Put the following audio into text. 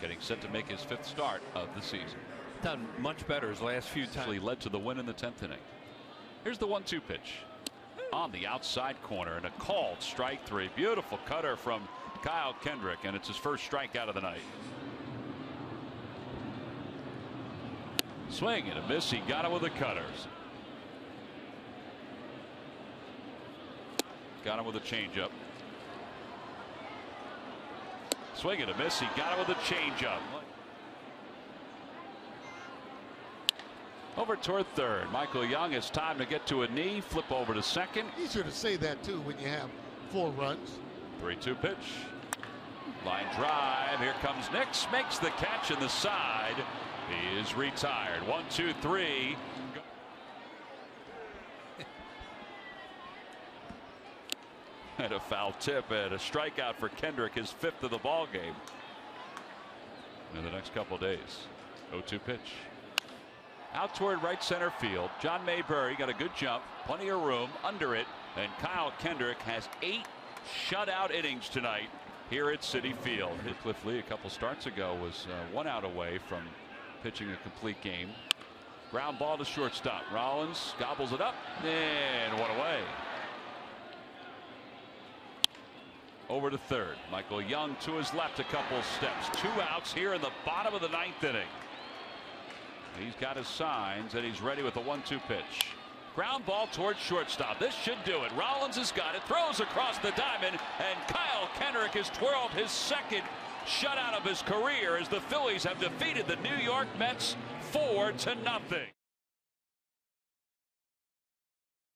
getting set to make his fifth start of the season. Done much better his last few times. Actually led to the win in the 10th inning. Here's the one two pitch on the outside corner and a called strike three. Beautiful cutter from Kyle Kendrick and it's his first strikeout of the night. Swing and a miss. He got it with the cutters. Got him with a changeup. Swing and a miss. He got it with a changeup. Over toward third. Michael Young it's time to get to a knee. Flip over to second. Easier to say that too when you have four runs. 3 2 pitch. Line drive. Here comes Nix. Makes the catch in the side. He is retired. One, two, three. And a foul tip and a strikeout for Kendrick, his fifth of the ball game. In the next couple days. 0 2 pitch. Out toward right center field. John Mayberry got a good jump, plenty of room under it, and Kyle Kendrick has eight shutout innings tonight here at Citi Field. Cliff Lee a couple starts ago was uh, one out away from pitching a complete game. Ground ball to shortstop. Rollins gobbles it up and one away. Over to third. Michael Young to his left a couple steps. Two outs here in the bottom of the ninth inning. He's got his signs and he's ready with a one two pitch. Ground ball towards shortstop. This should do it. Rollins has got it. Throws across the diamond. And Kyle Kendrick has twirled his second shutout of his career as the Phillies have defeated the New York Mets four to nothing.